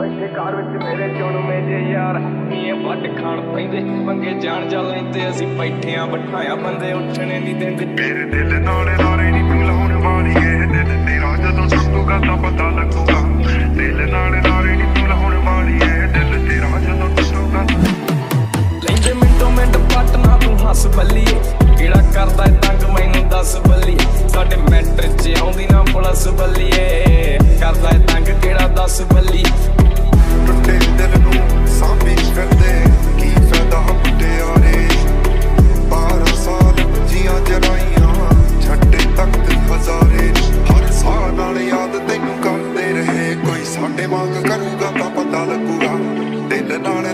ਬੈਠੇ ਘਰ ਵਿੱਚ ਮੇਰੇ ਚੁਣ ਮੇਜੇ ਯਾਰ ਨੀਏ ਵੱਟ ਖਾਣ ਪੈਂਦੇ ਮੰਗੇ ਜਾਣ ਜਾ ਲੈਂਦੇ ਅਸੀਂ ਬੈਠਿਆਂ ਬਿਠਾਇਆ ਬੰਦੇ ਉੱਠਣੇ ਨਹੀਂ ਦਿੰਦੇ ਮੇਰੇ ਦਿਲ ਨਾਲੇ ਲਾਰੇ ਨਹੀਂ ਤੂੰ ਲਾਉਣ ਵਾਲੀ ਏ ਦਿਲ ਤੇਰਾ ਜਦੋਂ ਟੁੱਟੂਗਾ ਤਾਂ ਪਤਾ ਲੱਗੂਗਾ ਦਿਲ ਨਾਲੇ ਲਾਰੇ ਨਹੀਂ ਤੂੰ ਲਾਉਣ ਵਾਲੀ ਏ ਦਿਲ ਤੇਰਾ ਜਦੋਂ ਟੁੱਟੂਗਾ ਲੈਂਦੇ ਮਿੰਟੋ ਮਿੰਟ ਪੱਟ ਤੂੰ ਹੱਸ ਬੱਲੀਏ। ਕਿਹੜਾ ਕਰਦਾ ਏ ਤੰਗ ਮੈਨੂੰ ਦੱਸ ਬੱਲੀਏ ਸਾਡੇ ਮੈਟਰ 'ਚ ਆਉਂਦੀ ਨਾ ਪੁਲਿਸ ਬੱਲੀਏ ਕਰਦਾ ਏ ਤੰਗ ਕਿਹੜਾ ਦੱਸ ਬੱਲੀ ਟੁੱਟੇ ਦਿਲ ਨੂੰ ਸਾਂਭੀ ਫਿਰਦੇ, ਕੀ ਫਾਇਦਾ ਮੁਟਿਆਰੇ 12 ਸਾਲ ਜੀਆਂ ਜਰਾਈਆਂ, ਛੱਡੇ ਤਖਤ ਹਜ਼ਾਰੇ। ਹਰ ਸਾਹ ਨਾਲ ਯਾਦ ਤੈਨੂੰ ਕਰਦੇ ਰਹੇ, ਕੋਈ ਸਾਡੇ ਵਾਂਗ ਕਰੂਗਾ ਤਾਂ ਪਤਾ ਲੱਗੂਗਾ। ਦਿਲ ਨਾਲ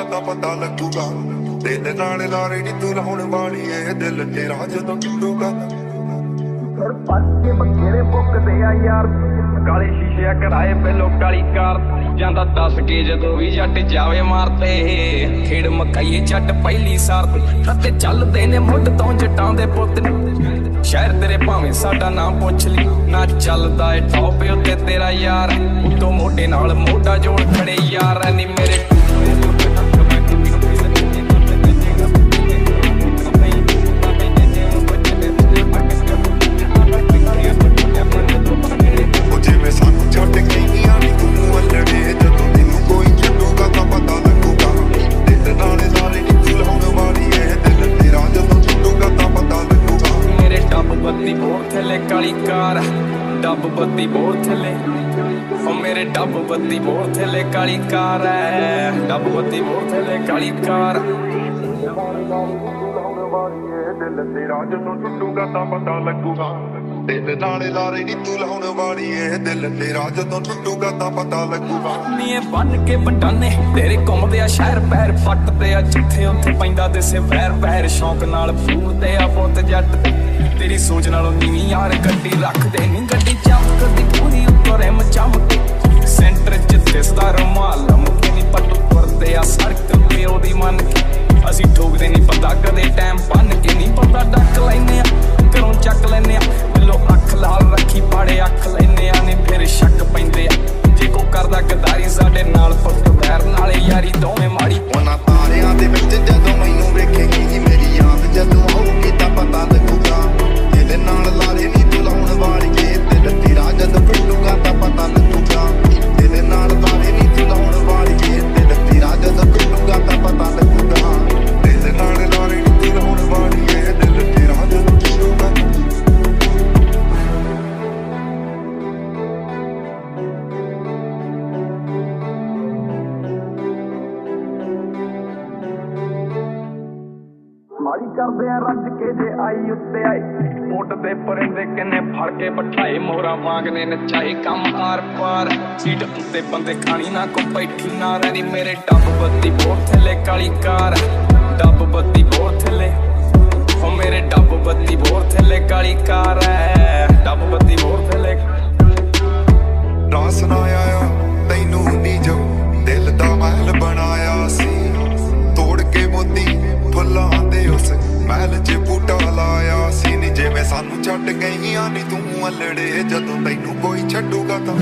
ਜਦੋਂ ਤਾਂ ਪਤਾ ਲੱਗੂਗਾ। ਦਿਲ ਨਾਲ ਲਾਰੇ ਨਹੀਂ ਤੂੰ ਲਾਉਣ ਵਾਲੀ ਏ ਦਿਲ ਤੇਰਾ ਜਦੋਂ ਟੁੱਟੂਗਾ। ਫਿਰ ਪੱਟ ਕੇ ਬਖੇਰੇ ਬੁੱਕਦੇ ਆ ਯਾਰ। ਕਾਲੇ ਸ਼ੀਸ਼ੇ ਕਰਾਏ ਪਹਿਲੋ ਕਾਲੀ ਕਾਰ। ਜਾਂਦਾ ਦੱਸ ਕੇ ਜਦੋਂ ਵੀ ਜੱਟ ਜਾਵੇ ਮਾਰਤੇ। ਖੇੜ ਮਕਾਈਏ ਜੱਟ ਪਹਿਲੀ ਸਾਰ ਤੇ। ਚੱਲਦੇ ਨੇ ਮੁੱਢ ਤੋਂ ਜਟਾਂ ਦੇ ਪੁੱਤ ਨੇ। ਸ਼ਹਿਰ ਤੇਰੇ ਭਾਵੇਂ ਸਾਡਾ ਨਾਮ ਪੁੱਛ ਲਈ ਨਾ ਚੱਲਦਾ ਏ ਟੌਪ ਉੱਤੇ ਤੇਰਾ ਯਾਰ। ਉਤੋਂ ਮੋਢੇ ਨਾਲ ਮੋਢਾ ਜੋੜ ਖੜੇ ਯਾਰ। ਨਹੀਂ ਬੱਤੀ ਬਹੁਤ ਥੱਲੇ ਉਹ ਮੇਰੇ ਡੱਬ ਬੱਤੀ ਬਹੁਤ ਥੱਲੇ ਕਾਲੀ ਕਾਰ ਐ ਡੱਬ ਬੱਤੀ ਬਹੁਤ ਥੱਲੇ ਕਾਲੀ ਕਾਰ ਦਿਲ ਤੇਰਾ ਜਦੋਂ ਟੁੱਟੂਗਾ ਤਾਂ ਪਤਾ ਲੱਗੂਗਾ ਦਿਲ ਨਾਲੇ ਲਾਰੇ ਨੀ ਤੂੰ ਲਾਉਣ ਵਾਲੀ ਏ। ਦਿਲ ਤੇਰਾ ਜਦੋਂ ਟੁੱਟੂਗਾ ਤਾਂ ਪਤਾ ਲੱਗੂਗਾ। ਨੀਏ ਬੰਨ ਕੇ ਬਟਾਨੇ ਤੇਰੇ ਘੁੰਮਦੇ ਆ ਸ਼ਹਿਰ ਪੈਰ ਪੱਟਦੇ ਆ ਜਿੱਥੇ ਉੱਥੇ ਪੈਂਦਾ ਦਿਸੇ ਵੈਰ ਪੈਰ ਸ਼ੌਂਕ ਨਾਲ ਫੂਰਦੇ ਆ ਪੁੱਤ ਜੱਟ। ਤੇਰੀ ਸੋਚ ਨਾਲੋਂ ਨੀਵੀਂ ਯਾਰ, ਗੱਡੀ ਰੱਖਦੇ ਨਹੀਂ ਗੱਡੀ ਚਮਕਦੀ ਪੂਰੀ ਉੱਤੋਂ ਰਿਮ ਚਮਕੇ। ਸੈਂਟਰ ਚ ਦਿਸਦਾ ਰੁਮਾਲ ਮੁੱਕੇ ਨਹੀਂ ਪੱਟੂ ਤੁਰਦੇ ਆ ਸੜਕ ਤੇ ਉਹਦੀ ਮੰਨ ਅਸੀਂ ਠੋਕਦੇ ਨਹੀਂ ਪਤਾ ਕਦੇ ਟਾਈਮ ਬੰਨ ਕੇ ਨਹੀਂ ਪਤਾ ਡੱਕ ਲੈਨੇ ਆ, ਘਰੋਂ ਚੱਕ ਲੈਨੇ ਆ। ਕਰਦੇ ਆ ਰੱਜ ਕੇ ਜੇ ਆਈ ਉੱਤੇ ਆਏ ਮੋਟ ਦੇ ਪਰਿੰਦੇ ਕਿੰਨੇ ਫੜ ਕੇ ਬਿਠਾਏ, ਮੋਹਰਾ ਵਾਂਗਨੇ ਨਚਾਏ, ਕੰਮ ਆਰ ਪਾਰ। ਸੀਟ ਉੱਤੇ ਬੰਦੇ ਖਾਣੀ ਨਾ ਕੋ ਬੈਠੀ ਨਾ ਰਹਿਣੀ, ਮੇਰੇ ਡੱਬ ਬੱਤੀ ਬੋਰ ਥੱਲੇ ਕਾਲੀ ਕਾਰ। ਡੱਬ ਬੱਤੀ ਬੋਰ ਥੱਲੇ। ਓ ਮੇਰੇ ਸਾਨੂੰ ਛੱਡ ਗਈਆਂ ਨੀ ਤੂੰ ਅਲੜੇ ਜਦੋਂ ਤੈਨੂੰ ਕੋਈ ਛੱਡੂਗਾ ਤਾਂ